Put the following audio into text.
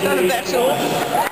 Not a echt?